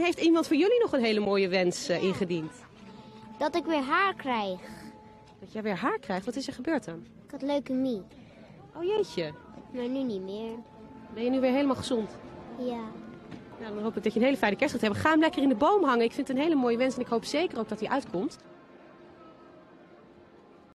Heeft iemand van jullie nog een hele mooie wens eh, ingediend? Dat ik weer haar krijg. Dat jij weer haar krijgt? Wat is er gebeurd dan? Ik had leukemie, Oh jeetje, maar nu niet meer. ben je nu weer helemaal gezond? Ja. Nou, dan hoop ik dat je een hele fijne kerst gaat hebben. Gaan hem lekker in de boom hangen. Ik vind het een hele mooie wens en ik hoop zeker ook dat hij uitkomt.